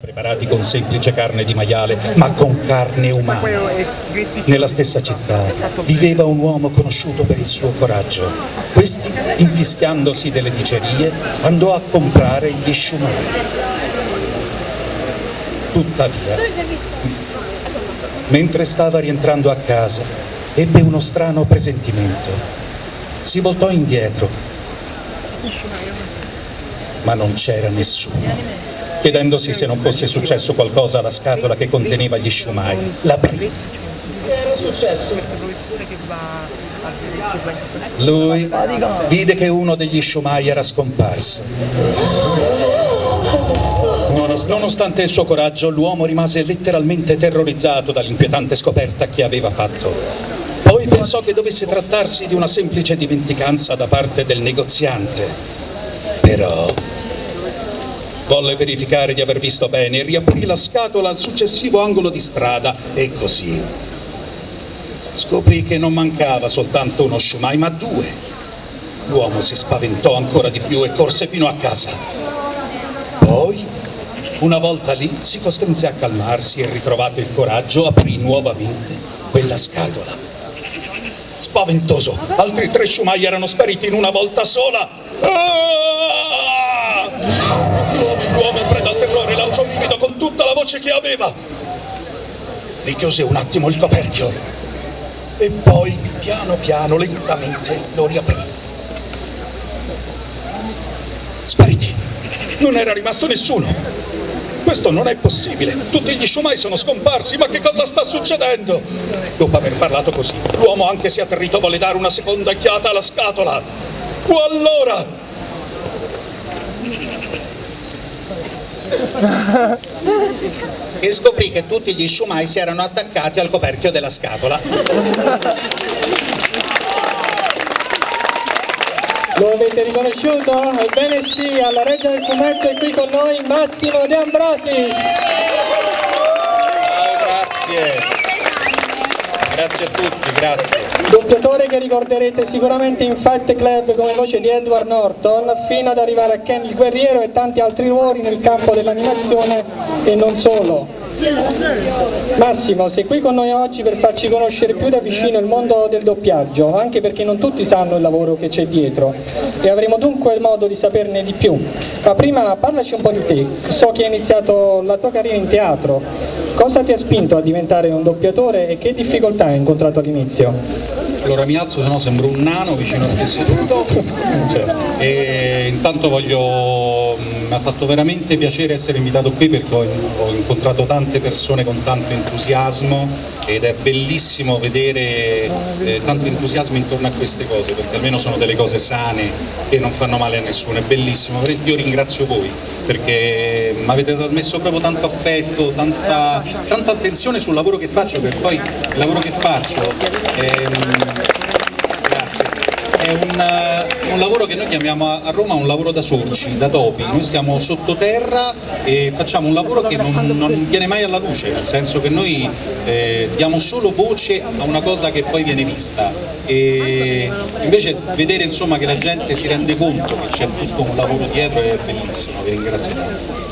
preparati con semplice carne di maiale, ma con carne umana. Nella stessa città viveva un uomo conosciuto per il suo coraggio. Questi, infischiandosi delle dicerie, andò a comprare gli sciumani. Tuttavia, mentre stava rientrando a casa, ebbe uno strano presentimento. Si voltò indietro, ma non c'era nessuno chiedendosi se non fosse successo qualcosa alla scatola che conteneva gli sciumai. L'aprì. Che era successo? Lui vide che uno degli sciumai era scomparso. Nonostante il suo coraggio, l'uomo rimase letteralmente terrorizzato dall'inquietante scoperta che aveva fatto. Poi pensò che dovesse trattarsi di una semplice dimenticanza da parte del negoziante. Però Volle verificare di aver visto bene e riaprì la scatola al successivo angolo di strada e così scoprì che non mancava soltanto uno sciumai, ma due. L'uomo si spaventò ancora di più e corse fino a casa. Poi, una volta lì, si costrinse a calmarsi e ritrovato il coraggio, aprì nuovamente quella scatola. Spaventoso, altri tre sciumai erano spariti in una volta sola. Ah! L'uomo preda al terrore lanciò un grido con tutta la voce che aveva. Richiuse un attimo il coperchio e poi piano piano, lentamente, lo riaprì. Spariti. Non era rimasto nessuno. Questo non è possibile. Tutti gli sciumai sono scomparsi. Ma che cosa sta succedendo? Dopo aver parlato così, l'uomo, anche se atterrito, volle dare una seconda occhiata alla scatola. O allora e scoprì che tutti gli sciumai si erano attaccati al coperchio della scatola. Lo avete riconosciuto? Ebbene sì, alla Reggia del Fumetto è qui con noi Massimo De Ambrosi. Ciao, grazie. Grazie a tutti, grazie. Doppiatore che ricorderete sicuramente in Fight Club come voce di Edward Norton, fino ad arrivare a Ken il Guerriero e tanti altri ruoli nel campo dell'animazione e non solo. Massimo, sei qui con noi oggi per farci conoscere più da vicino il mondo del doppiaggio, anche perché non tutti sanno il lavoro che c'è dietro e avremo dunque modo di saperne di più. Ma prima parlaci un po' di te, so che hai iniziato la tua carriera in teatro, cosa ti ha spinto a diventare un doppiatore e che difficoltà hai incontrato all'inizio? Allora mi alzo, se no sembro un nano vicino a te seduto. Cioè, e intanto voglio, mi ha fatto veramente piacere essere invitato qui perché ho, ho, incontrato tante persone con tanto entusiasmo ed è bellissimo vedere eh, tanto entusiasmo intorno a queste cose perché almeno sono delle cose sane che non fanno male a nessuno, è bellissimo. Io ringrazio voi perché mi avete trasmesso proprio tanto affetto, tanta, tanta attenzione sul lavoro che faccio, perché poi il lavoro che faccio è, è un, eh, un, lavoro che noi chiamiamo a Roma un lavoro da sorci, da topi, noi stiamo sottoterra e facciamo un lavoro che non, non viene mai alla luce, nel senso che noi eh, diamo solo voce a una cosa che poi viene vista e invece vedere insomma, che la gente si rende conto che c'è tutto un lavoro dietro è bellissimo, vi ringrazio tanto.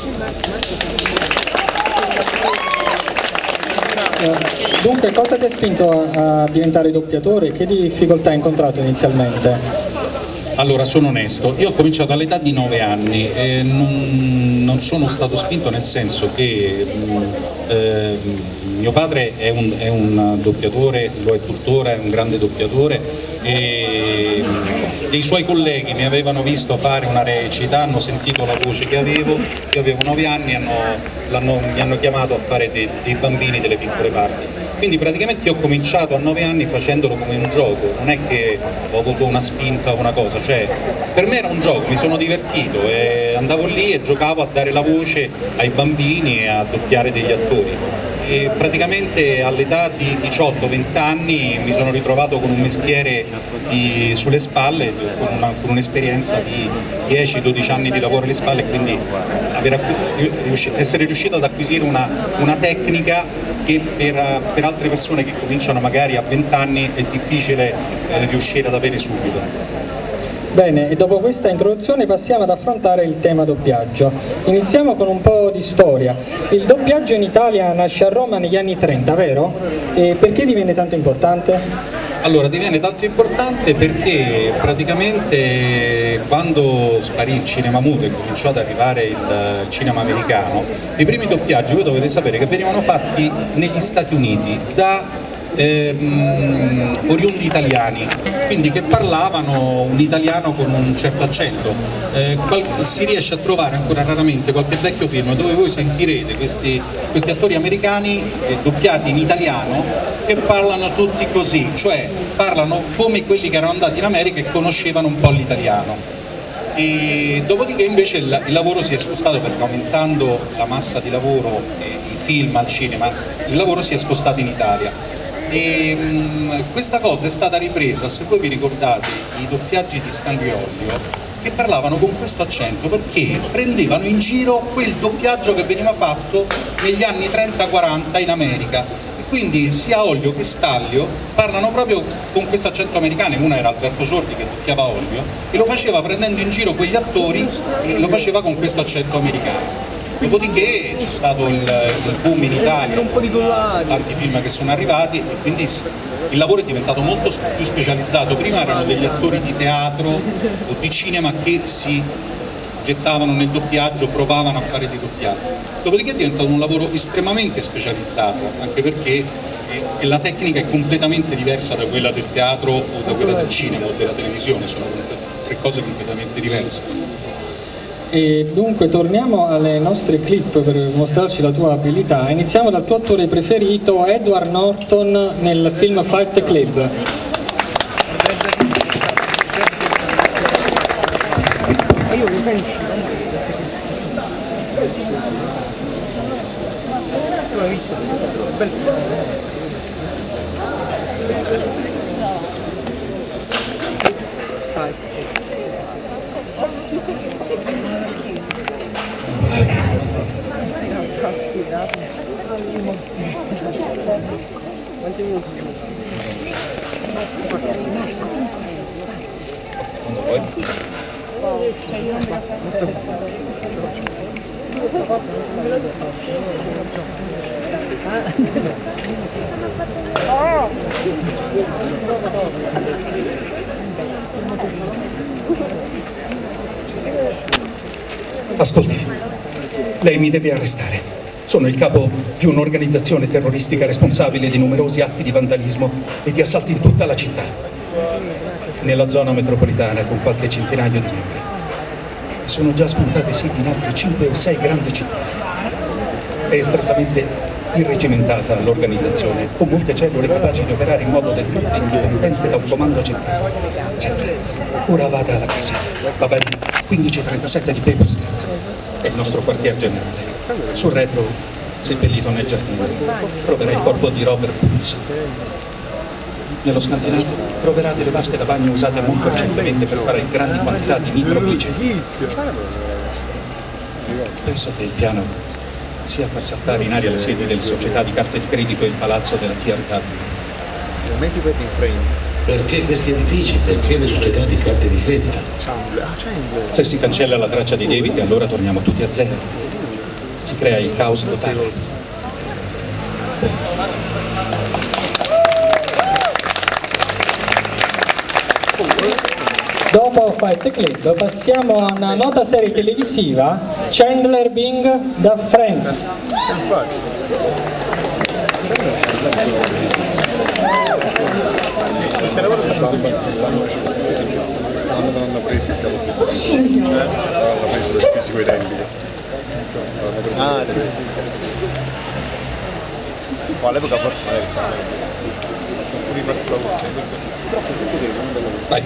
Dunque, cosa ti ha spinto a diventare doppiatore? Che difficoltà hai incontrato inizialmente? Allora, sono onesto, io ho cominciato all'età di 9 anni e non, non, sono stato spinto nel senso che eh, mio padre è un, è un, doppiatore, lo è tuttora, è un grande doppiatore e dei suoi colleghi mi avevano visto fare una recita, hanno sentito la voce che avevo, io avevo 9 anni, hanno, mi hanno chiamato a fare dei, dei bambini delle piccole parti quindi praticamente io ho cominciato a nove anni facendolo come un gioco, non è che ho avuto una spinta o una cosa, cioè per me era un gioco, mi sono divertito andavo lì e giocavo a dare la voce ai bambini e a doppiare degli attori e praticamente all'età di 18-20 anni mi sono ritrovato con un mestiere di, sulle spalle, con, un'esperienza di 10-12 anni di lavoro alle spalle quindi aver, essere riuscito ad acquisire una, una tecnica che per, per, altre persone che cominciano magari a 20 anni è difficile eh, riuscire ad avere subito. Bene, e dopo questa introduzione passiamo ad affrontare il tema doppiaggio. Iniziamo con un po' di storia. Il doppiaggio in Italia nasce a Roma negli anni 30, vero? E perché divenne tanto importante? Allora, diviene tanto importante perché praticamente quando sparì il cinema muto e cominciò ad arrivare il cinema americano, i primi doppiaggi, voi dovete sapere che venivano fatti negli Stati Uniti da ehm, oriundi italiani, quindi che parlavano un italiano con un certo accento. Eh, qual- si riesce a trovare ancora raramente qualche vecchio film dove voi sentirete questi, questi attori americani eh, doppiati in italiano che parlano tutti così, cioè parlano come quelli che erano andati in America e conoscevano un po' l'italiano. E dopodiché invece il, lavoro si è spostato perché aumentando la massa di lavoro e i film al cinema, il lavoro si è spostato in Italia e, mh, questa cosa è stata ripresa, se voi vi ricordate, i doppiaggi di Stanguiolio, che parlavano con questo accento perché prendevano in giro quel doppiaggio che veniva fatto negli anni 30-40 in America. E quindi sia Olio che Staglio parlano proprio con questo accento americano, una era Alberto Sordi che doppiava Olio, e lo faceva prendendo in giro quegli attori e lo faceva con questo accento americano. Dopodiché c'è stato il, il boom in Italia, tanti film che sono arrivati e quindi il lavoro è diventato molto più specializzato. Prima erano degli attori di teatro o di cinema che si gettavano nel doppiaggio, provavano a fare di doppiaggio. Dopodiché è diventato un lavoro estremamente specializzato, anche perché eh, la tecnica è completamente diversa da quella del teatro o da quella del cinema o della televisione, sono tre cose completamente diverse. E dunque torniamo alle nostre clip per mostrarci la tua abilità. Iniziamo dal tuo attore preferito, Edward Norton, nel film Fight Club. Ascolti, deve arrestare. Sono il capo di un'organizzazione terroristica responsabile di numerosi atti di vandalismo e di assalti in tutta la città, nella zona metropolitana con qualche centinaio di membri. Sono già spuntate siti in altre 5 o 6 grandi città. È strettamente irregimentata l'organizzazione, con molte cellule capaci di operare in modo del tutto indipendente da un comando centrale. Ora vada alla casa. Va bene? 1537 di Paper Street. È il nostro quartier generale. Sul retro, seppellito nel giardino, troverà il corpo di Robert Pulse. Nello scantinato troverà delle vasche da bagno usate molto recentemente per fare grandi quantità di nitrogliceri. Penso che il piano sia far saltare in aria le sedi delle società di carte di credito e il palazzo della TRW. Perché questi edifici? Perché le società di carte di credito? Se si cancella la traccia di debiti, allora torniamo tutti a zero. Si crea il caos totale. Dopo Fight Club passiamo a una nota serie televisiva, Chandler Bing da Friends. L'hanno identico. Ah, sì, sì, sì. Ma all'epoca forse magari c'era alcuni passi la voce. Purtroppo tutto che non bello. Vai.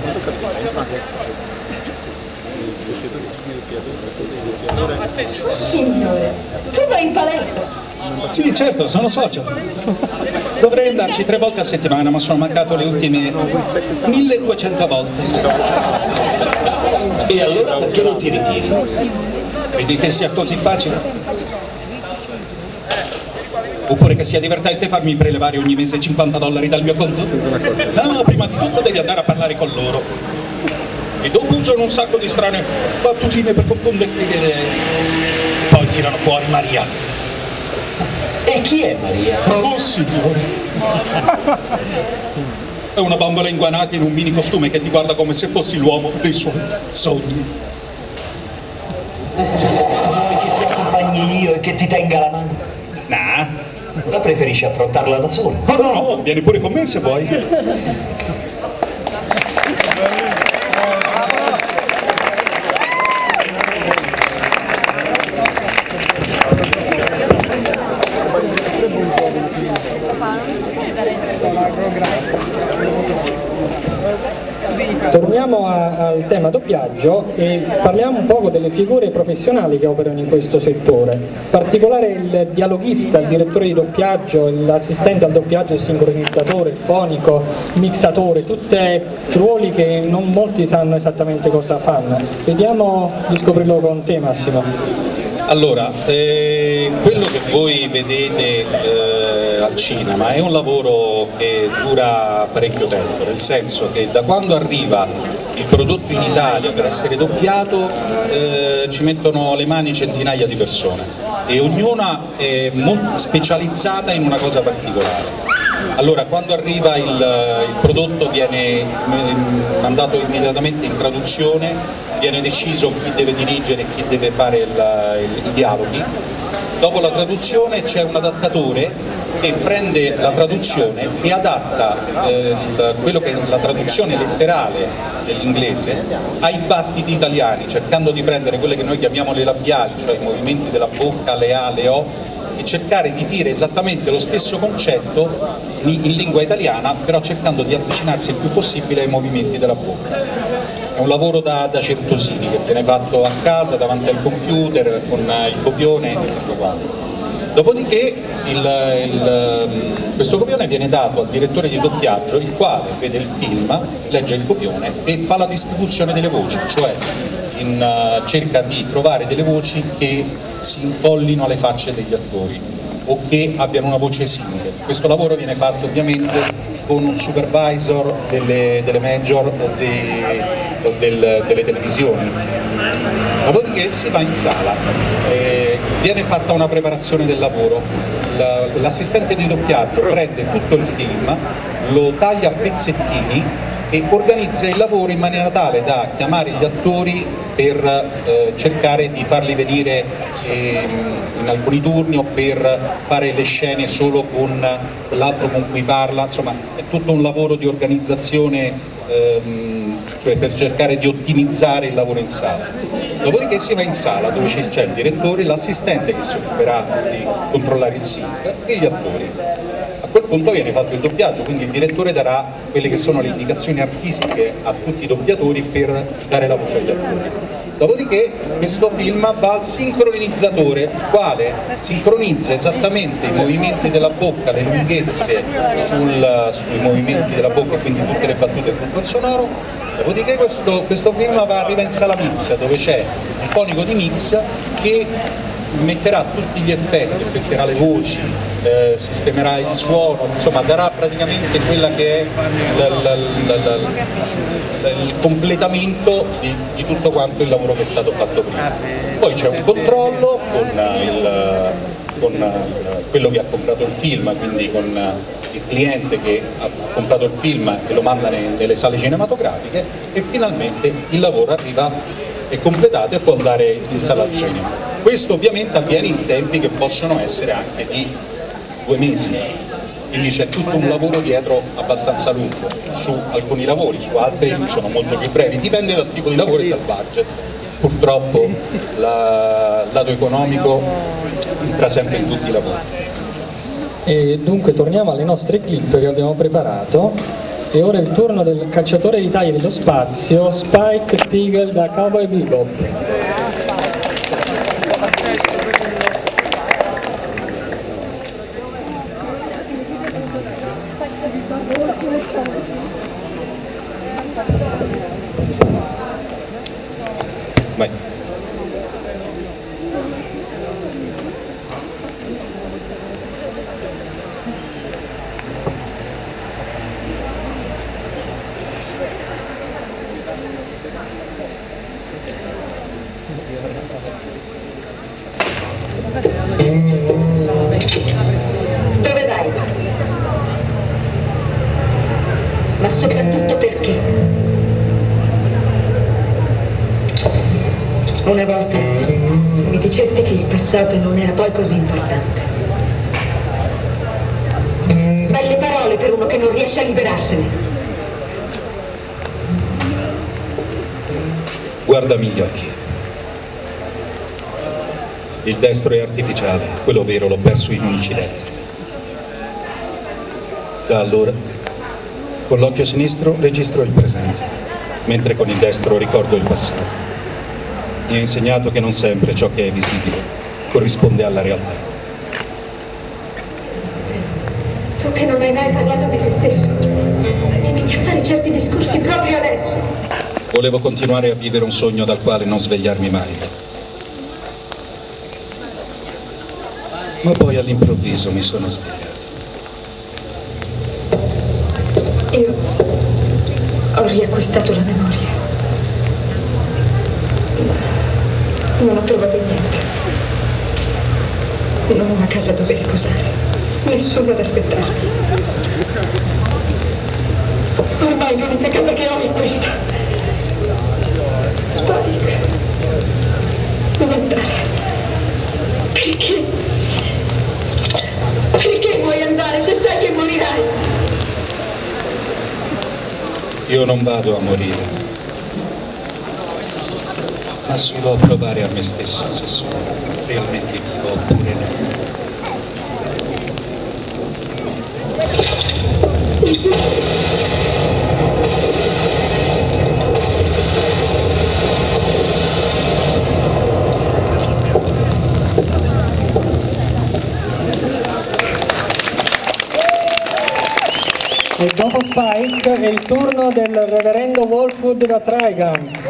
Ah, sì. Signore, tu vai in palestra. Sì, certo, sono socio. Dovrei andarci tre volte a settimana, ma sono mancato le ultime 1200 volte. E allora perché non ti ritiri? Credi che sia così facile? Oppure che sia divertente farmi prelevare ogni mese 50 dollari dal mio conto? No, prima di tutto devi andare a parlare con loro. e dopo usano un sacco di strane battutine per confonderti e poi tirano fuori Maria. E chi è Maria? Oh signore! È una bambola inguanata in un mini costume che ti guarda come se fossi l'uomo dei suoi sogni. Vuoi che ti accompagni io e che ti tenga la mano? Nah, La preferisci affrontarla da solo? oh no, no, vieni pure con me se vuoi. Torniamo a- al tema doppiaggio e parliamo un poco delle figure professionali che operano in questo settore. In particolare il dialoghista, il direttore di doppiaggio, l'assistente al doppiaggio, il sincronizzatore, il fonico, il mixatore, tutti ruoli che non molti sanno esattamente cosa fanno. Vediamo di scoprirlo con te Massimo. Allora, eh, quello che voi vedete eh, al cinema è un lavoro che dura parecchio tempo, nel senso che da quando arriva il prodotto in Italia per essere doppiato eh, ci mettono le mani centinaia di persone e ognuna è specializzata in una cosa particolare. Allora, quando arriva il, il prodotto viene mm, mandato immediatamente in traduzione, viene deciso chi deve dirigere e chi deve fare il- i dialoghi. Dopo la traduzione c'è un adattatore che prende la traduzione e adatta eh, quello che è la traduzione letterale dell'inglese ai battiti italiani, cercando di prendere quelle che noi chiamiamo le labiali, cioè i movimenti della bocca, le A, le O, e cercare di dire esattamente lo stesso concetto in, in lingua italiana, però cercando di avvicinarsi il più possibile ai movimenti della bocca. È un lavoro da, da certosini che viene fatto a casa, davanti al computer, con eh, il copione e tutto quanto. Dopodiché il- il, mm, questo copione viene dato al direttore di doppiaggio, il quale vede il film, legge il copione e fa la distribuzione delle voci, cioè in, eh, cerca di trovare delle voci che si incollino alle facce degli attori o che abbiano una voce simile. Questo lavoro viene fatto ovviamente con un supervisor delle, delle major o del- delle televisioni. Dopodiché si va in sala, eh, viene fatta una preparazione del lavoro, La- l'assistente di doppiaggio prende tutto il film, lo taglia a pezzettini e organizza il lavoro in maniera tale da chiamare gli attori per eh, cercare di farli venire ehm, in alcuni turni o per fare le scene solo con l'altro con cui parla, insomma è tutto un lavoro di organizzazione ehm, cioè per cercare di ottimizzare il lavoro in sala. Dopodiché si va in sala dove c'è il direttore, l'assistente che si occuperà di controllare il sync e gli attori. A quel punto viene fatto il doppiaggio, quindi il direttore darà quelle che sono le indicazioni artistiche a tutti i doppiatori per dare la voce agli attori. Dopodiché questo film va al sincronizzatore, il quale sincronizza esattamente i movimenti della bocca, le lunghezze sul- sui movimenti della bocca, quindi tutte le battute e tutto il sonoro. Dopodiché questo, questo film va, arriva in sala mix, dove c'è il fonico di mix che metterà tutti gli effetti, effetterà le voci, eh, sistemerà il suono, insomma darà praticamente quella che è il completamento di, di tutto quanto il lavoro che è stato fatto prima. Poi c'è un controllo con, il, con quello che ha comprato il film, quindi con il cliente che ha comprato il film e lo manda ne- nelle sale cinematografiche e finalmente il lavoro arriva è completato e può andare in sala al cinema. Questo ovviamente avviene in tempi che possono essere anche di due mesi, quindi c'è tutto un lavoro dietro abbastanza lungo su alcuni lavori, su altri sono molto più brevi, dipende dal tipo di lavoro e dal budget. Purtroppo la- il lato economico entra sempre in tutti i lavori. E dunque torniamo alle nostre clip che abbiamo preparato e ora è il turno del cacciatore di taglie dello spazio Spike Spiegel da Cowboy Bebop. Vai. Passato e non era poi così importante. Belle parole per uno che non riesce a liberarsene. Guardami gli occhi. Il destro è artificiale, quello vero l'ho perso in un incidente. Da allora, con l'occhio sinistro registro il presente, mentre con il destro ricordo il passato. Mi ha insegnato che non sempre ciò che è visibile corrisponde alla realtà. Tu che non hai mai parlato di te stesso. Inizi a fare certi discorsi proprio adesso. Volevo continuare a vivere un sogno dal quale non svegliarmi mai. Ma poi all'improvviso mi sono svegliato. Io ho riacquistato la memoria. Non ho trovato niente. Non ho una casa dove riposare. Nessuno ad aspettarmi. Ormai l'unica casa che ho è questa. Spike. Dove andare? Perché? Perché vuoi andare se sai che morirai? Io non vado a morire, ma solo provare a me stesso se sono realmente vivo oppure no. E dopo Spike è il turno del reverendo Wolfwood da Trigan.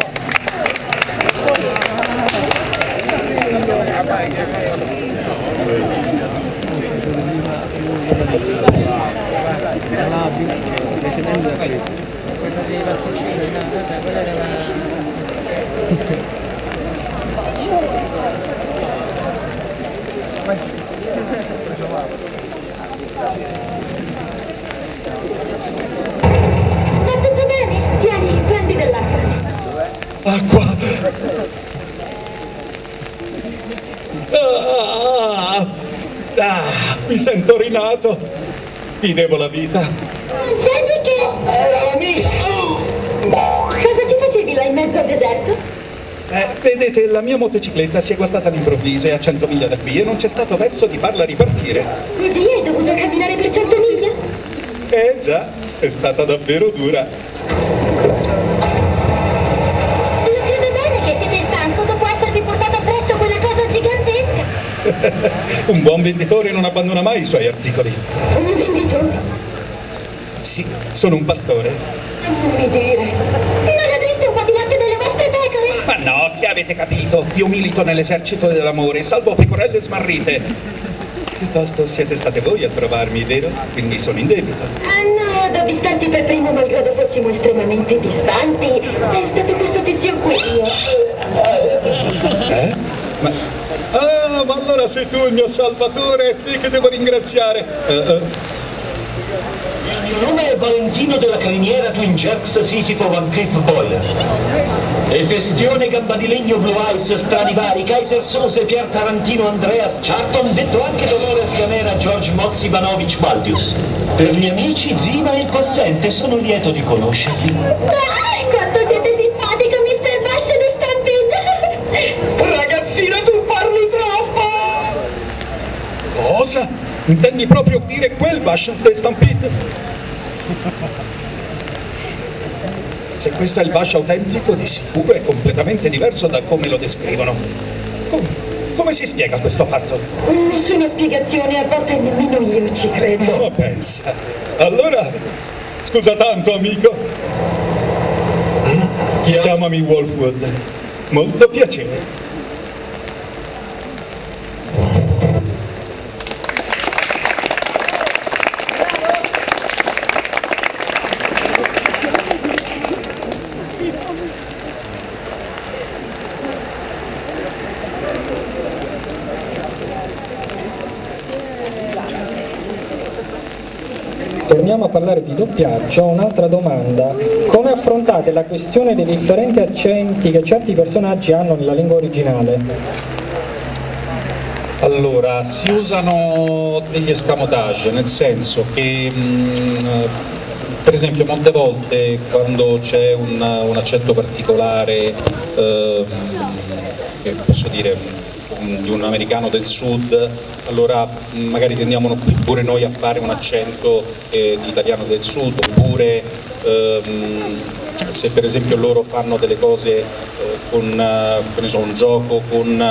Va mi sento rinato. Ti devo la vita. Senti che... Era mia! Cosa ci facevi là in mezzo al deserto? Eh, vedete, la mia motocicletta si è guastata all'improvviso e a 100 miglia da qui e non c'è stato verso di farla ripartire. Così hai dovuto camminare per cento miglia? Eh già, è stata davvero dura. Un buon venditore non abbandona mai i suoi articoli. Un venditore? Sì, sono un pastore. Non mi dire. Non avreste un po' di latte delle vostre pecore? Ma no, che avete capito? Io milito nell'esercito dell'amore, salvo pecorelle smarrite. Piuttosto siete state voi a trovarmi, vero? Quindi sono in debito. Ah no, dovvi starti per primo malgrado fossimo estremamente distanti. È stato questo tizio qui. Eh? Ma... Ah, ma allora sei tu il mio salvatore, è te che devo ringraziare. Eh, eh. Il mio nome è Valentino della Criniera Twin Jerks Sisifo Van Cliff Boiler. E festione gamba di legno Blue Eyes Stradivari Kaiser Sose Pier Tarantino Andreas Charton detto anche Dolores Gamera George Mossi Ivanovic Baldius. Per gli amici Ziva e il possente sono lieto di conoscervi. Ah, quanto Cosa? Intendi proprio dire quel de Stampede? Se questo è il Vash autentico, di sicuro è completamente diverso da come lo descrivono. Come, come si spiega questo fatto? Nessuna spiegazione, a volte nemmeno io ci credo. Ma pensa. Allora, scusa tanto, amico. Chiamami Wolfwood. Molto piacere. Torniamo a parlare di doppiaggio, un'altra domanda. Come affrontate la questione dei differenti accenti che certi personaggi hanno nella lingua originale? Allora, si usano degli escamotage, nel senso che mh, per esempio molte volte quando c'è un, un accento particolare, eh, che posso dire, di un americano del sud, allora mh, magari tendiamo pure noi a fare un accento eh, di italiano del sud, oppure ehm, se per esempio loro fanno delle cose eh, con eh, so, un gioco con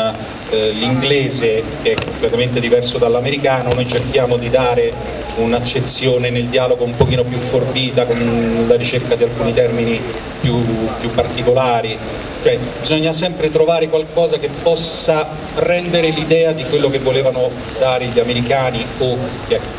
eh, l'inglese che è completamente diverso dall'americano, noi cerchiamo di dare un'accezione nel dialogo un pochino più forbita, con la ricerca di alcuni termini più, più particolari, cioè bisogna sempre trovare qualcosa che possa rendere l'idea di quello che volevano dare gli americani o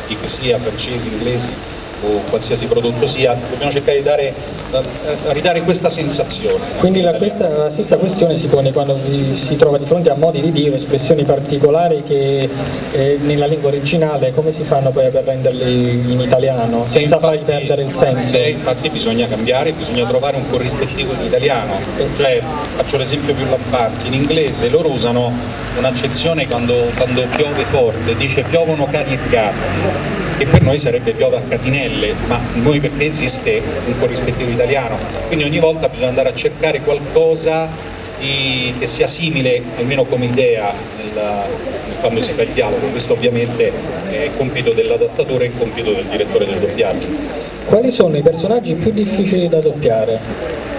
chi sia, francesi, inglesi o qualsiasi prodotto sia, dobbiamo cercare di dare, eh, ridare questa sensazione. Quindi la, questa, la, stessa questione si pone quando si trova di fronte a modi di dire, espressioni particolari che eh, nella lingua originale come si fanno poi per renderli in italiano, senza fargli perdere il senso? Eh, infatti bisogna cambiare, bisogna trovare un corrispettivo in italiano, cioè faccio l'esempio più lampante, in inglese loro usano un'accezione quando, quando piove forte, dice piovono cani e gatti che per noi sarebbe piove a catinelle, ma noi perché esiste un corrispettivo italiano, quindi ogni volta bisogna andare a cercare qualcosa di, che sia simile, almeno come idea, nel, quando si fa il dialogo, questo ovviamente è compito dell'adattatore e compito del direttore del doppiaggio. Quali sono i personaggi più difficili da doppiare?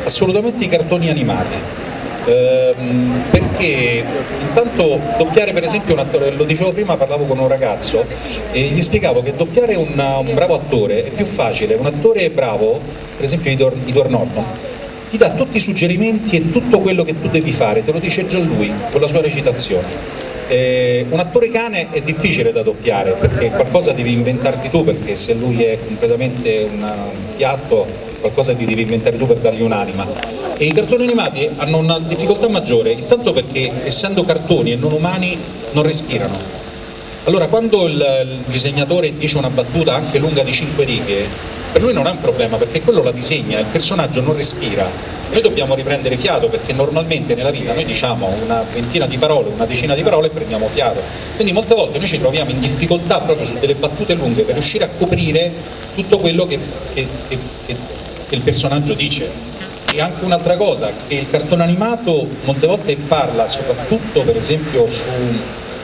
Assolutamente i cartoni animati ehm, perché intanto doppiare per esempio un attore, lo dicevo prima, parlavo con un ragazzo e gli spiegavo che doppiare un, un bravo attore è più facile, un attore bravo, per esempio Idor Norton, ti dà tutti i suggerimenti e tutto quello che tu devi fare, te lo dice già lui con la sua recitazione. Eh, un attore cane è difficile da doppiare perché qualcosa devi inventarti tu perché se lui è completamente un piatto qualcosa ti devi inventare tu per dargli un'anima e i cartoni animati hanno una difficoltà maggiore intanto perché essendo cartoni e non umani non respirano allora quando il, il disegnatore dice una battuta anche lunga di 5 righe per lui non è un problema perché quello la disegna, il personaggio non respira. Noi dobbiamo riprendere fiato perché normalmente nella vita noi diciamo una ventina di parole, una decina di parole e prendiamo fiato. Quindi molte volte noi ci troviamo in difficoltà proprio su delle battute lunghe per riuscire a coprire tutto quello che, che, che, che il personaggio dice. E anche un'altra cosa, che il cartone animato molte volte parla soprattutto per esempio su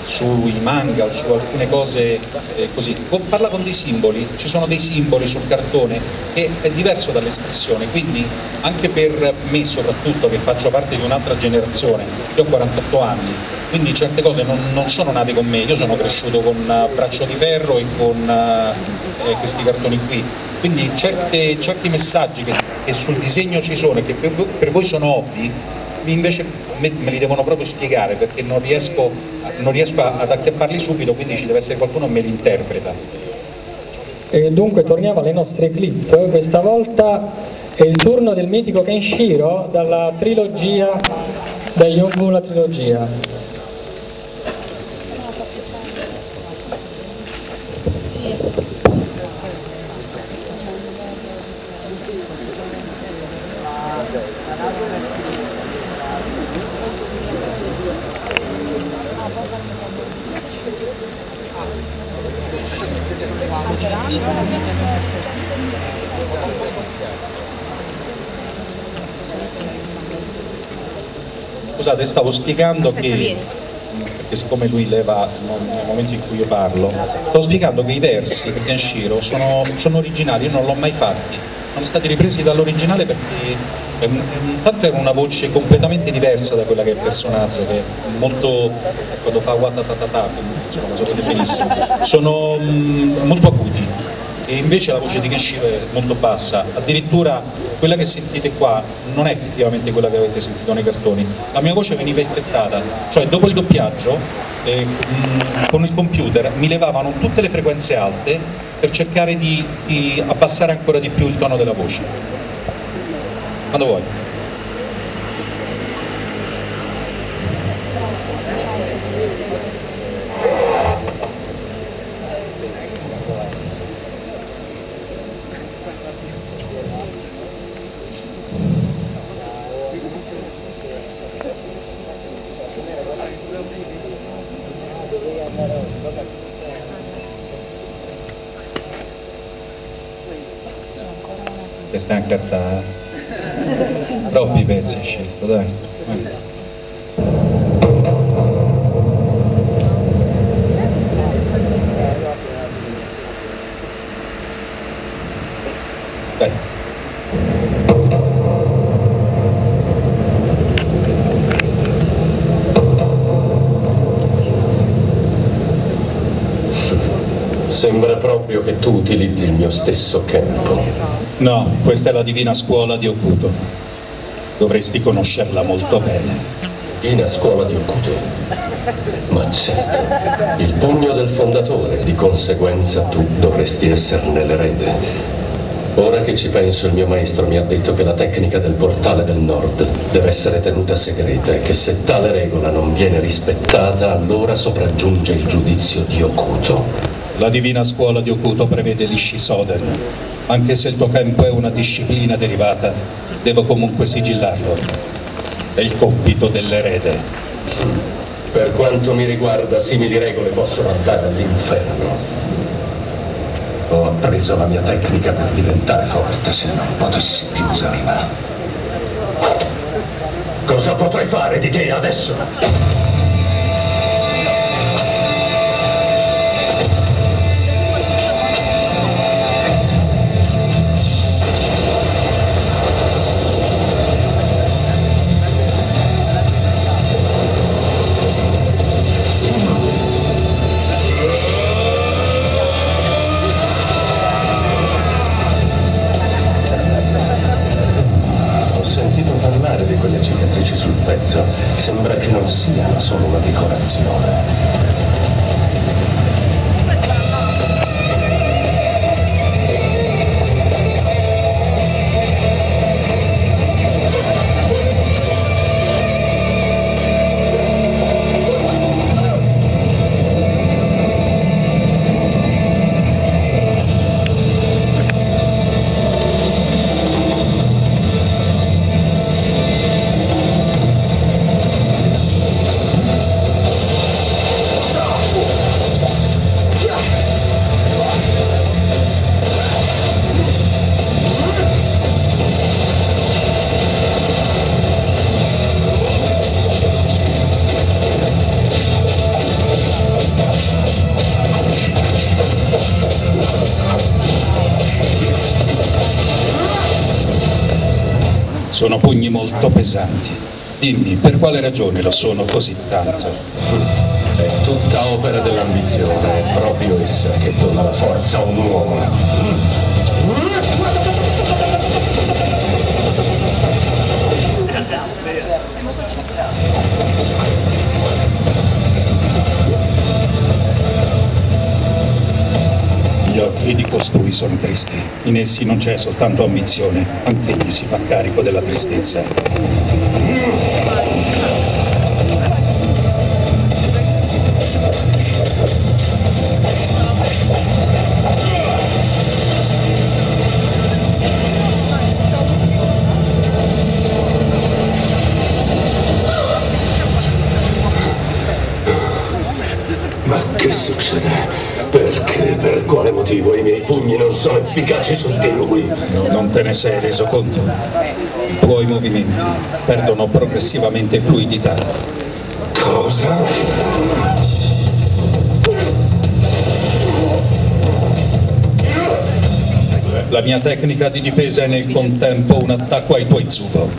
sui manga o su alcune cose eh, così, parla con dei simboli, ci sono dei simboli sul cartone che è diverso dall'espressione, quindi anche per me soprattutto che faccio parte di un'altra generazione, io ho 48 anni, quindi certe cose non, non sono nate con me, io sono cresciuto con uh, Braccio di Ferro e con uh, eh, questi cartoni qui, quindi certe, certi messaggi che, che, sul disegno ci sono e che per, per voi sono ovvi, invece me, me, li devono proprio spiegare perché non riesco, non riesco ad acchiapparli subito, quindi ci deve essere qualcuno che me li interpreta. E dunque torniamo alle nostre clip, questa volta è il turno del mitico Kenshiro dalla trilogia, da Yongu la trilogia. Scusate, stavo spiegando che, perché siccome lui leva nel momento in cui io parlo, stavo spiegando che i versi di Kenshiro sono, sono originali, io non l'ho mai fatti, sono stati ripresi dall'originale perché intanto era una voce completamente diversa da quella che è il personaggio, che è molto, quando fa watatatata, insomma, lo sapete benissimo, sono mh, molto acuti e invece la voce di Kenshiro è molto bassa, addirittura quella che sentite qua non è effettivamente quella che avete sentito nei cartoni, la mia voce veniva effettata, cioè dopo il doppiaggio eh, con il computer mi levavano tutte le frequenze alte per cercare di, di abbassare ancora di più il tono della voce. Quando vuoi. È una carta. Troppi pezzi hai scelto. Dai. Sembra proprio che tu utilizzi il mio stesso campo. No, questa è la divina scuola di Okuto. Dovresti conoscerla molto bene. In a scuola di Okuto. Ma certo, il pugno del fondatore, di conseguenza tu dovresti esserne l'erede. Ora che ci penso, il mio maestro mi ha detto che la tecnica del portale del nord deve essere tenuta segreta e che se tale regola non viene rispettata, allora sopraggiunge il giudizio di Okuto. La divina scuola di Okuto prevede l'Ishisoden. Anche se il tuo campo è una disciplina derivata, devo comunque sigillarlo. È il compito dell'erede. Per quanto mi riguarda, simili regole possono andare all'inferno. Ho appreso la mia tecnica per diventare forte, se non potessi più usarla. Cosa potrei fare di te adesso? Pesanti. Dimmi, per quale ragione lo sono così tanto? È tutta opera dell'ambizione, è proprio essa che dona la forza a un uomo. Sono tristi. In essi non c'è soltanto ambizione, anch'egli si fa carico della tristezza. Sono efficaci su di lui? Non te ne sei reso conto? I tuoi movimenti perdono progressivamente fluidità. Cosa? La mia tecnica di difesa è nel contempo un attacco ai tuoi zubo.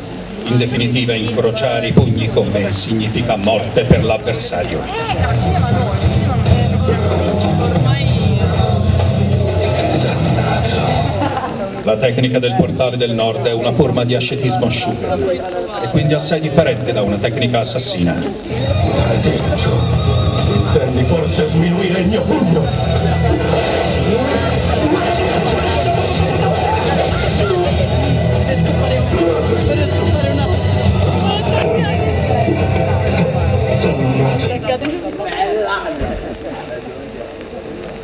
In definitiva, incrociare i pugni con me significa morte per l'avversario. Tecnica del portale del nord è una forma di ascetismo Shugen e quindi assai differente da una tecnica assassina. Maledetto. Intendi forse sminuire il mio pugno?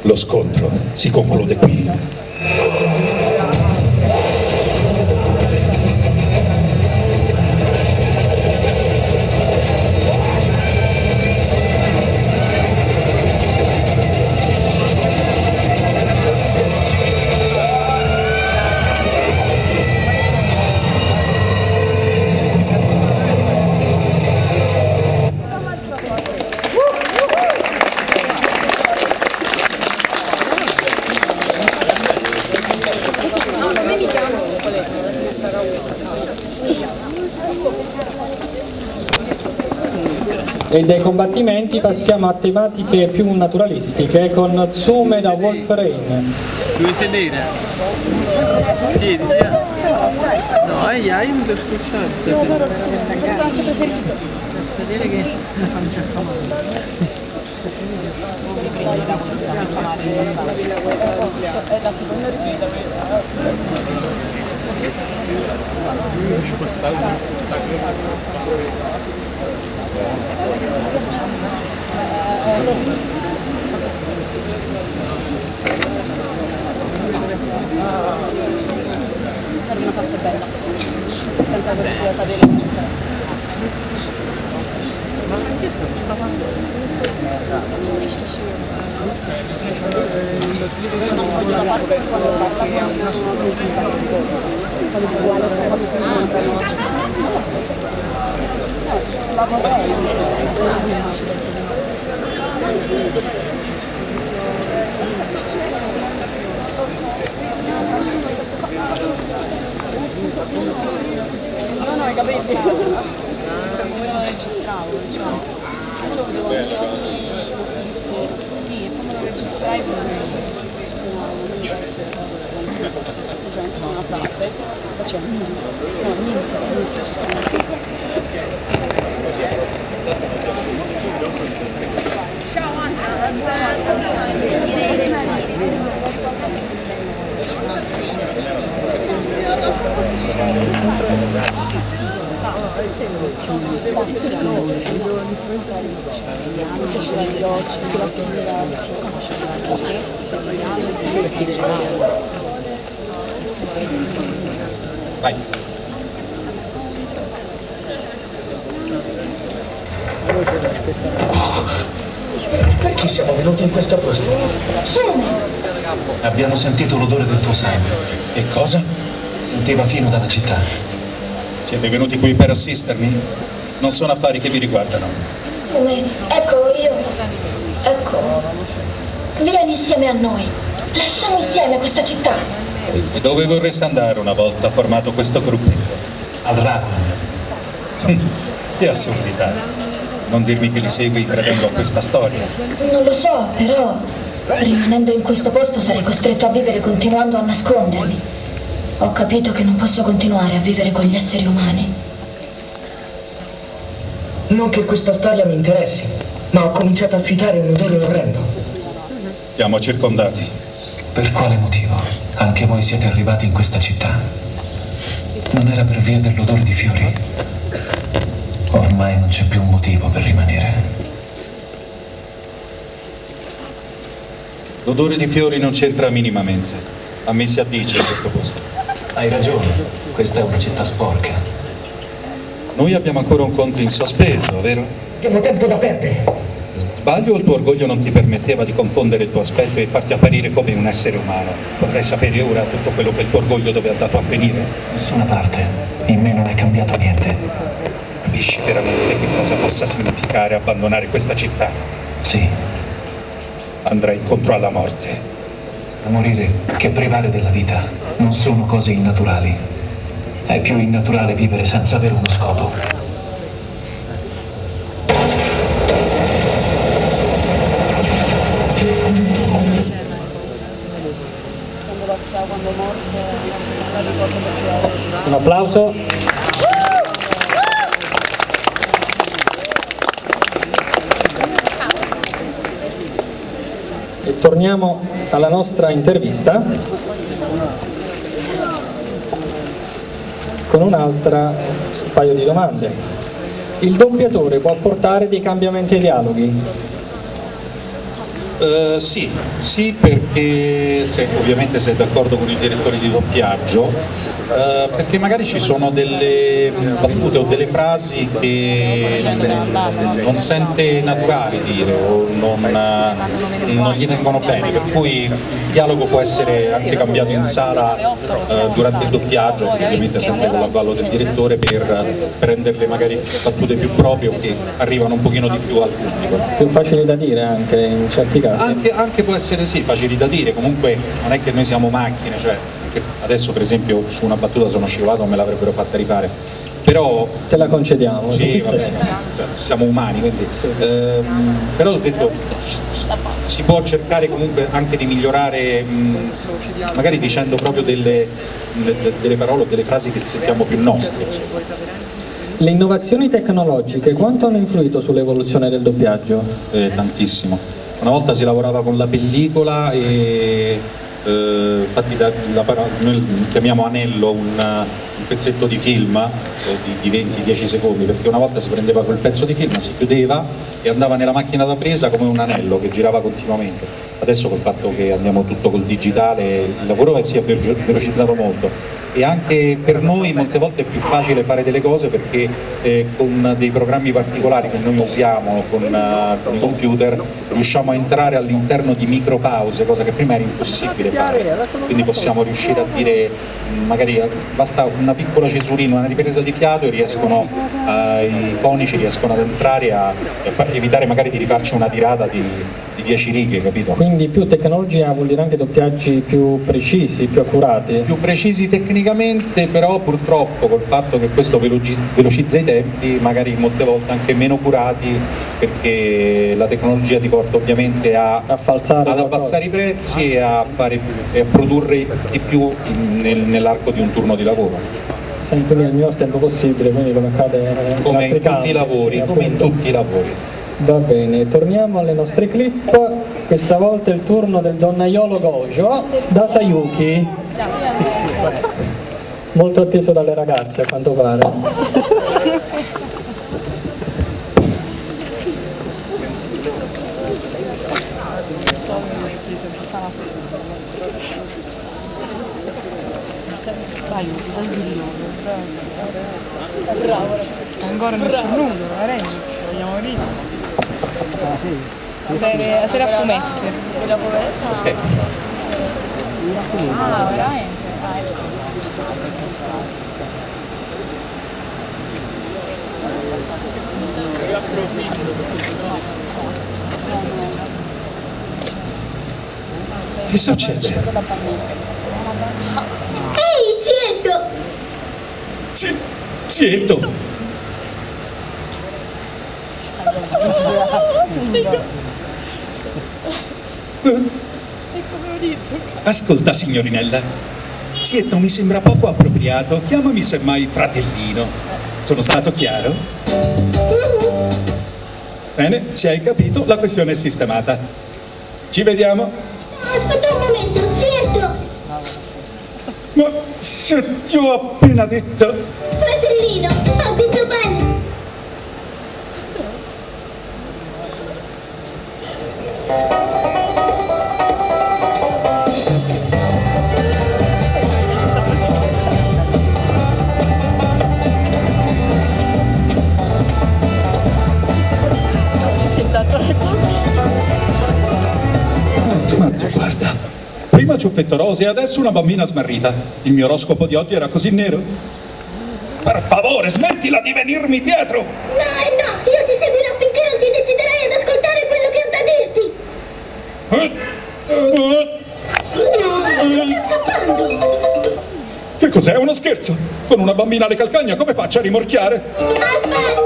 Lo scontro si conclude qui. E dei combattimenti passiamo a tematiche più naturalistiche con Zume da Wolf Rain. Vuoi sedere? Siedi, siedi. No, eh, hai un per scocciare. Sedere che Gracias. registravo, diciamo. Io lo devo dire, sì, e come lo registravo? parte, facciamo un minuto, no, un minuto, un minuto, ci stiamo Ciao Anna, Vai. Perché siamo venuti in questo posto? Abbiamo sentito l'odore del tuo sangue. E cosa? Sentiva fino dalla città. Siete venuti qui per assistermi? Non sono affari che vi riguardano. Come? Ecco, io... Ecco... Vieni insieme a noi. Lasciamo insieme questa città. E dove vorreste andare una volta formato questo gruppo? Al Dracula. Che assurdità. Non dirmi che li segui credendo a questa storia. Non lo so, però... Rimanendo in questo posto sarei costretto a vivere continuando a nascondermi. Ho capito che non posso continuare a vivere con gli esseri umani. Non che questa storia mi interessi, ma ho cominciato a fiutare un odore orrendo. Siamo circondati. Per quale motivo? Anche voi siete arrivati in questa città. Non era per via dell'odore di fiori? Ormai non c'è più un motivo per rimanere. L'odore di fiori non c'entra minimamente. A me si addice questo posto. Hai ragione, questa è una città sporca. Noi abbiamo ancora un conto in sospeso, vero? Abbiamo tempo da perdere. Sbaglio o il tuo orgoglio non ti permetteva di confondere il tuo aspetto e farti apparire come un essere umano? Vorrei sapere ora tutto quello che il tuo orgoglio dove è andato a finire. Nessuna parte. In me non è cambiato niente. Capisci veramente che cosa possa significare abbandonare questa città? Sì, Andrai incontro alla morte. a morire che prevale della vita non sono cose innaturali. È più innaturale vivere senza avere uno scopo. Un applauso. E torniamo alla nostra intervista con un'altra paio di domande. Il doppiatore può apportare dei cambiamenti ai dialoghi? Eh, sì, sì perché se, ovviamente sei d'accordo con i direttori di doppiaggio, eh, perché magari ci sono delle battute o delle frasi che mm, non sente naturali dire o non, eh, non gli vengono bene, per cui il dialogo può essere anche cambiato in sala eh, durante il doppiaggio, ovviamente sempre con l'avvallo del direttore per prenderle magari battute più proprie o che arrivano un pochino di più al pubblico. Più facili da dire anche in certi casi. Anche, anche può essere sì, facili da dire, comunque non è che noi siamo macchine, cioè adesso per esempio su una battuta sono scivolato non me l'avrebbero fatta rifare. però Te la concediamo. sì, vabbè, sei? cioè, siamo umani, quindi, ehm, però ho detto si può cercare comunque anche di migliorare, mh, magari dicendo proprio delle, de- delle parole o delle frasi che sentiamo più nostre. insomma. Le innovazioni tecnologiche quanto hanno influito sull'evoluzione del doppiaggio? Eh, tantissimo. Una volta si lavorava con la pellicola e eh, infatti da- la parola- noi chiamiamo anello un, un pezzetto di film eh, di, di 20-10 secondi perché una volta si prendeva quel pezzo di film, si chiudeva e andava nella macchina da presa come un anello che girava continuamente. Adesso col fatto che andiamo tutto col digitale il lavoro si è velo- velocizzato molto e anche per noi molte volte è più facile fare delle cose perché eh, con dei programmi particolari che noi usiamo con, eh, con i computer riusciamo a entrare all'interno di micropause, cosa che prima era impossibile fare. Quindi possiamo riuscire a dire, mh, magari basta una piccola cesurina, una ripresa di fiato e riescono, eh, i fonici riescono ad entrare a, far- evitare magari di rifarci una tirata di, di 10 righe, capito? Quindi più tecnologia vuol dire anche doppiaggi più precisi, più accurati. più precisi tecnicamente, però purtroppo col fatto che questo veloci- velocizza i tempi, magari molte volte anche meno curati, perché la tecnologia ti porta ovviamente a, A falsare ad abbassare i prezzi e a, fare- e a produrre di più in- nel- nell'arco di un turno di lavoro, Sempre nel minor tempo possibile, quindi come accade in come altri in tutti i lavori, come in tutti i lavori. Va bene, torniamo alle nostre clip. Questa volta è il turno del donnaiolo Gojo da Sayuki. Molto atteso dalle ragazze a quanto pare. Ancora non c'è nudo, la rendi, vogliamo dire. Serie, la serie a fumetti. La poveretta? Eh, Ah, veramente? che succede? Ehi, zitto! Zi- Zitto! Ascolta signorinella, Zietto mi sembra poco appropriato, chiamami semmai fratellino. Sono stato chiaro? Bene, se hai capito, la questione è sistemata. Ci vediamo? Aspetta un momento! Ma se ti ho appena detto... Fratellino, ho detto bene! Ma prima ciuffetto rose e adesso una bambina smarrita. Il mio oroscopo di oggi era così nero? Per favore, smettila di venirmi dietro! No, eh no, io ti seguirò finché non ti deciderai ad ascoltare quello che ho da dirti! Eh, Sta scappando! Che cos'è? Uno scherzo? Con una bambina alle calcagna come faccio a rimorchiare? Aspetta!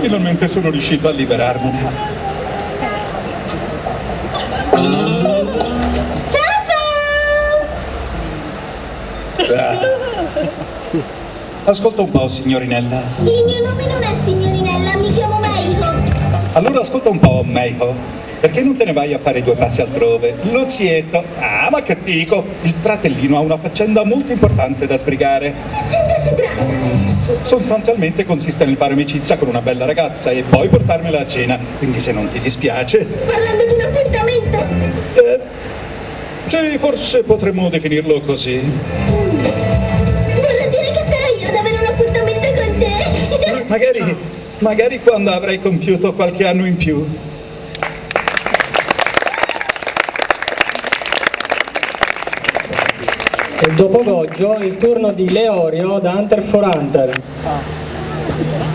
Finalmente sono riuscito a liberarmene. Ciao ciao! Ascolta un po', signorinella. Il mio nome non è signorinella, mi chiamo Meiko. Allora ascolta un po', Meiko. Perché non te ne vai a fare due passi altrove? Lo zietto. Ah, ma che dico? Il fratellino ha una faccenda molto importante da sbrigare. Sempre si tratta. Sostanzialmente consiste nel fare amicizia con una bella ragazza e poi portarmela a cena. Quindi se non ti dispiace. Parlando di un appuntamento. Eh, sì, forse potremmo definirlo così. Vorrà dire che sarò io ad avere un appuntamento con te? Magari, magari quando avrai compiuto qualche anno in più. E dopo Goggio il turno di Leorio da Hunter for Hunter.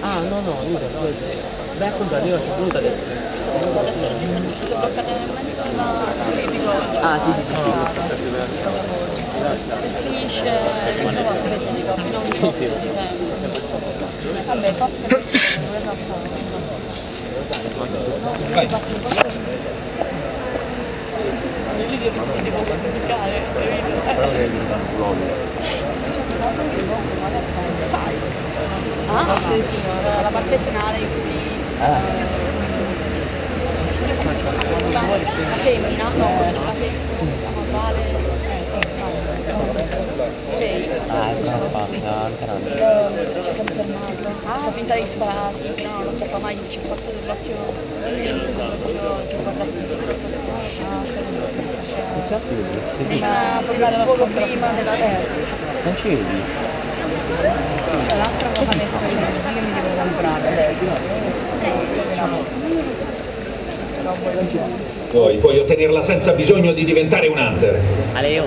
Ah, no, no, io adesso. Beh, al contrario, io a un punto adesso. Ah, sì, sì, finisce fino a un Sì, tot sì. di tempo. Vabbè, forse Ah, la parte finale in cui Ah. la, la femmina, no, la femmina, vale, lei Ah, è una fatta, anche c'è confermato, fa finta di spararsi, no, non so mai, c'è fatto dell'occhio, guarda prima, prima, poco prima della terza. Non ci vedi? L'altra cosa che mi devo comprare. Poi puoi ottenerla senza bisogno di diventare un hunter. Aleo.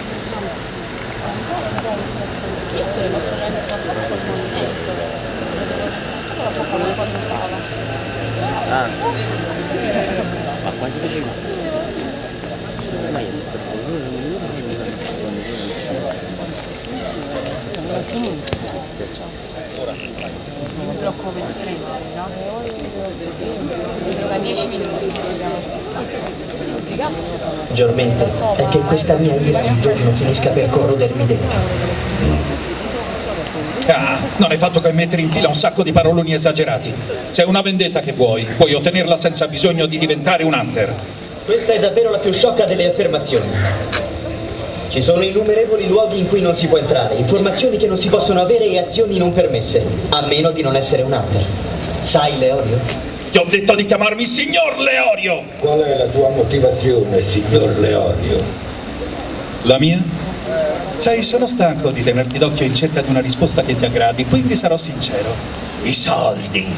Ah. Ma quanti facevi? Ma io Non blocco per prendere, no? Tra 10 minuti. Giormente, è che questa mia ira un giorno finisca per corrodermi dentro. Ah, non hai fatto che mettere in fila un sacco di paroloni esagerati. Se è una vendetta che vuoi, puoi ottenerla senza bisogno di diventare un hunter. Questa è davvero la più sciocca delle affermazioni. Ci sono innumerevoli luoghi in cui non si può entrare, informazioni che non si possono avere e azioni non permesse, a meno di non essere un hunter. Sai, Leorio? Ti ho detto di chiamarmi signor Leorio! Qual è la tua motivazione, signor Leorio? La mia? Sai, sono stanco di tenerti d'occhio in cerca di una risposta che ti aggradi, quindi sarò sincero. I soldi!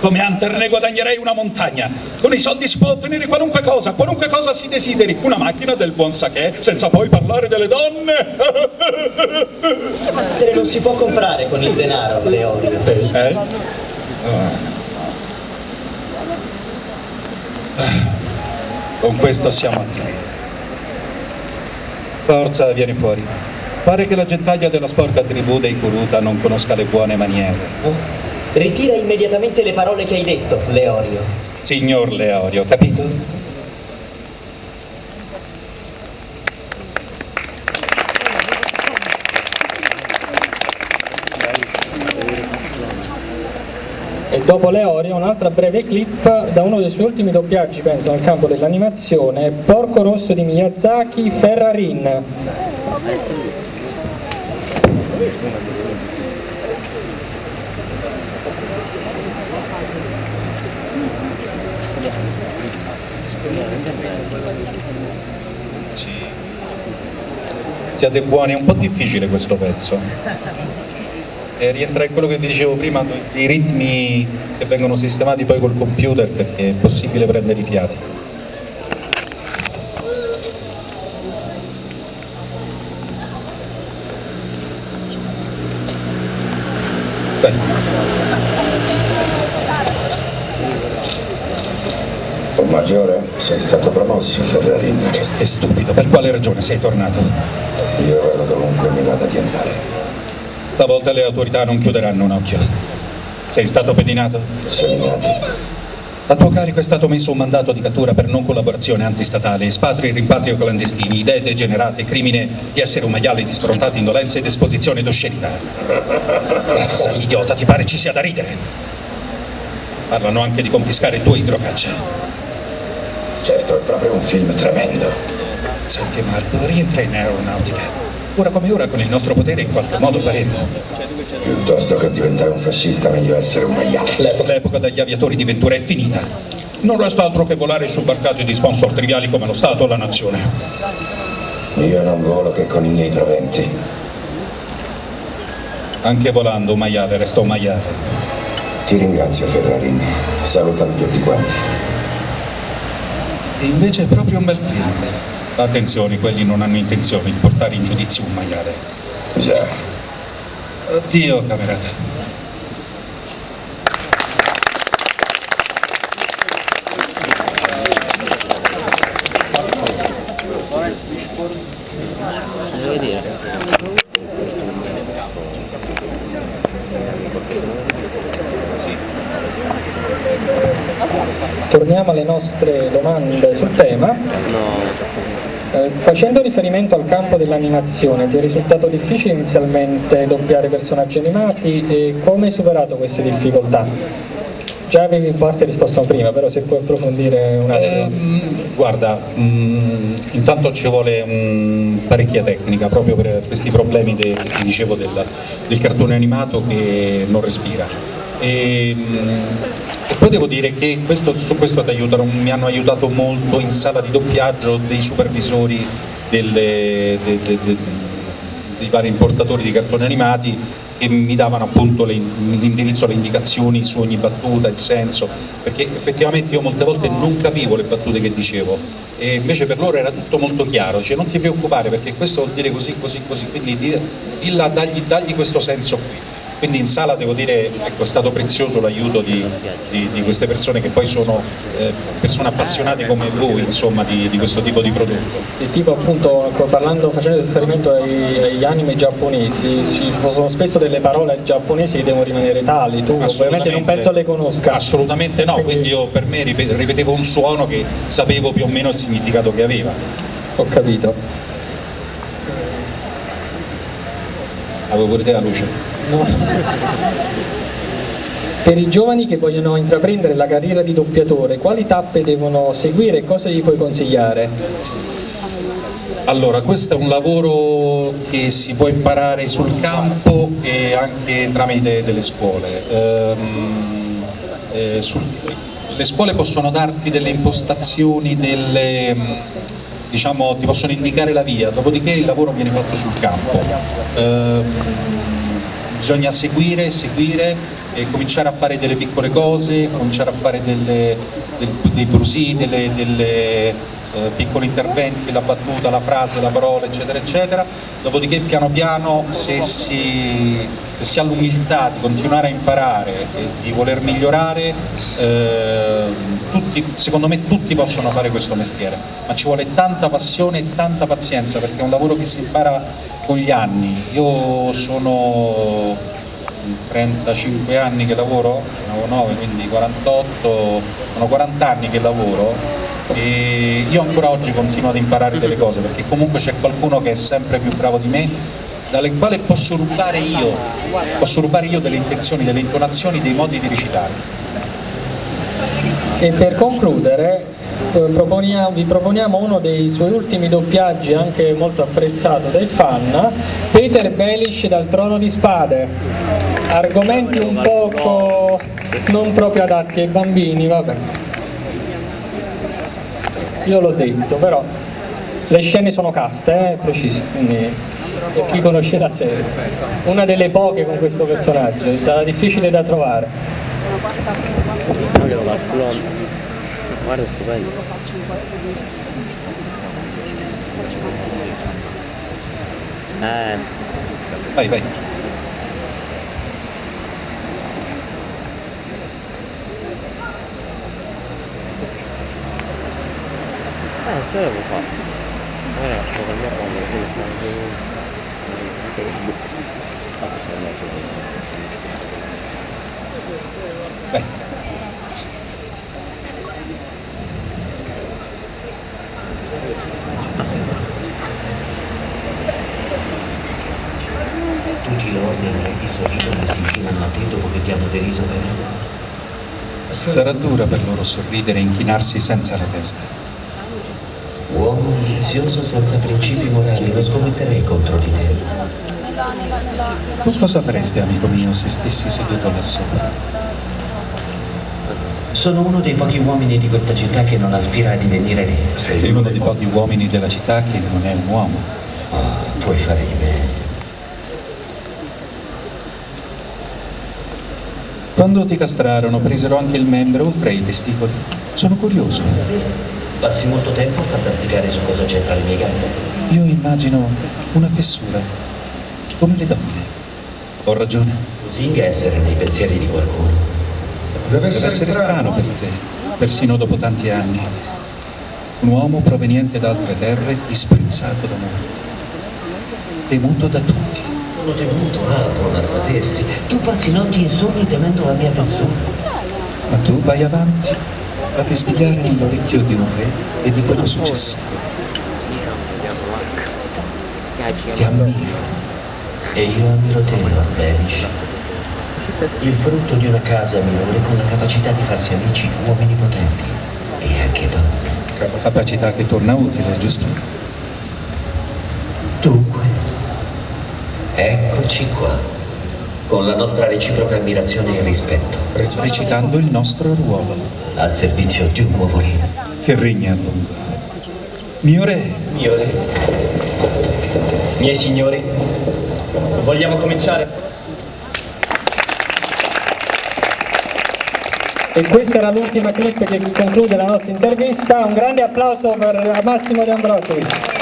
Come Hunter ne guadagnerei una montagna. Con i soldi si può ottenere qualunque cosa, qualunque cosa si desideri. Una macchina del buon sake, senza poi parlare delle donne. Hunter non si può comprare con il denaro, Leorio. Eh? Ah. Con questo siamo a tre. Forza, vieni fuori. Pare che la gentaglia della sporca tribù dei Kuruta non conosca le buone maniere. Ritira immediatamente le parole che hai detto, Leorio. Signor Leorio, capito? Dopo Leorio un'altra breve clip da uno dei suoi ultimi doppiaggi, penso, nel campo dell'animazione, Porco Rosso di Miyazaki, Ferrarin. Siate buoni, è un po' difficile questo pezzo. Eh, rientra in quello che vi dicevo prima, i ritmi che vengono sistemati poi col computer perché è possibile prendere i fiati. O maggiore, sei stato promosso, Ferrarin. È stupido, per quale ragione sei tornato? Io ero dovunque mi vada di andare. Stavolta le autorità non chiuderanno un occhio. Sei stato pedinato? Seminati. A tuo carico è stato messo un mandato di cattura per non collaborazione antistatale, espatrio e rimpatrio clandestini, idee degenerate, crimine di essere un maiale di sfrontata indolenza ed esposizione d'oscenità. Sei idiota, ti pare ci sia da ridere? Parlano anche di confiscare il tuo idrocaccia. Certo, è proprio un film tremendo. Senti Marco, rientra in aeronautica. Ora come ora con il nostro potere in qualche modo faremo. Piuttosto che diventare un fascista, meglio essere un maiale. L'epoca degli aviatori di Ventura è finita. Non resta altro che volare su barcate di sponsor triviali come lo Stato o la Nazione. Io non volo che con i miei proventi. Anche volando un maiale resta un maiale. Ti ringrazio, Ferrarin. Salutami tutti quanti. E invece è proprio un bel film. Attenzione, quelli non hanno intenzione di portare in giudizio un maiale. Già. Addio, camerata. Torniamo alle nostre domande sul tema. Eh, facendo riferimento al campo dell'animazione, ti è risultato difficile inizialmente doppiare personaggi animati e come hai superato queste difficoltà? Già avevi in parte risposto prima, però se puoi approfondire un attimo. Ehm, guarda, mm, intanto ci vuole mm, parecchia tecnica proprio per questi problemi che ti dicevo del, del cartone animato che non respira. E, mm, e poi devo dire che questo- su questo ti aiutano, mi hanno aiutato molto in sala di doppiaggio dei supervisori delle- de- de- de- dei vari importatori di cartoni animati che mi davano appunto le- l'indirizzo, le indicazioni su ogni battuta, il senso, perché effettivamente io molte volte non capivo le battute che dicevo e invece per loro era tutto molto chiaro, cioè non ti preoccupare perché questo vuol dire così, così, così, quindi di, di là dagli, dagli questo senso qui. Quindi in sala devo dire ecco, è stato prezioso l'aiuto di, di- di queste persone che poi sono eh, persone appassionate come voi insomma, di, di questo tipo di prodotto. E tipo appunto ecco, parlando, facendo riferimento ai- agli anime giapponesi, ci sono spesso delle parole giapponesi che devono rimanere tali, tu ovviamente non penso le conosca. Assolutamente no, quindi io per me ripe- ripetevo un suono che sapevo più o meno il significato che aveva. Ho capito. Avevo pure te la luce. No. Per i giovani che vogliono intraprendere la carriera di doppiatore, quali tappe devono seguire e cosa gli puoi consigliare? Allora, questo è un lavoro che si può imparare sul campo e anche tramite delle scuole. Ehm, eh, sul- le scuole possono darti delle impostazioni, delle, diciamo, ti possono indicare la via, dopodiché il lavoro viene fatto sul campo. Ehm, bisogna seguire, seguire e cominciare a fare delle piccole cose, cominciare a fare delle- del- dei brusì, delle, delle, eh, piccoli interventi, la battuta, la frase, la parola, eccetera, eccetera. Dopodiché piano piano se si, se si ha l'umiltà di continuare a imparare e di voler migliorare, eh, tutti- secondo me tutti possono fare questo mestiere, ma ci vuole tanta passione e tanta pazienza perché è un lavoro che si impara con gli anni. Io sono 35 anni che lavoro, avevo 9, quindi 48, sono 40 anni che lavoro e io ancora oggi continuo ad imparare delle cose perché comunque c'è qualcuno che è sempre più bravo di me dalle quali posso rubare io, posso rubare io delle intenzioni, delle intonazioni, dei modi di recitare. E per concludere eh, proponiamo- vi proponiamo uno dei suoi ultimi doppiaggi anche molto apprezzato dai fan, Peter Belish dal Trono di Spade. Argomenti un poco non proprio adatti ai bambini, vabbè. Io l'ho detto, però Le scene sono caste, eh, precise, quindi per chi conosce la serie. Una delle poche con questo personaggio, da- difficile da trovare. Guarda la blonda. Guarda stupendo. Eh, Vai, vai. eh, se lo può fare. Magari lascio col mio fondo, così mi fa anche un... Ah, questo è il mio Vai. Tutti loro e i sorridono e si inchinano a te dopo che ti hanno deriso vero? Sarà dura per loro sorridere e inchinarsi senza la testa. Uomo vizioso senza principi morali, non scommetterei contro di te. Tu cosa faresti, amico mio, se stessi seduto là sopra? Sono uno dei pochi uomini di questa città che non aspira a divenire re. Sei uno dei pochi uomini della città che non è un uomo. Oh, puoi fare di me. Quando ti castrarono, presero anche il membro oltre ai testicoli. Sono curioso. Passi molto tempo a fantasticare su cosa c'è tra le mie gambe. Io immagino una fessura, come le donne. Ho ragione. Lusinga essere nei pensieri di qualcuno. Deve essere strano per te, persino dopo tanti anni. Un uomo proveniente da altre terre, disprezzato da molti, temuto da tutti. Sono temuto, altro da sapersi. Tu passi notti insonni temendo la mia fessura. Ma tu vai avanti a bisbigliare nell'orecchio di un re e di quello successivo. Ti ammiro. E io ammiro te, Lord. Il frutto di una casa minore con la capacità di farsi amici uomini potenti e anche donne. Capacità che torna utile, giusto? Dunque, eccoci qua, con la nostra reciproca ammirazione e rispetto, Recitando il nostro ruolo, al servizio di un nuovo re. che regna a lungo. Mio re, Mio re. Miei signori, vogliamo cominciare? E questa era l'ultima clip che conclude la nostra intervista. Un grande applauso per Massimo De Ambrosio.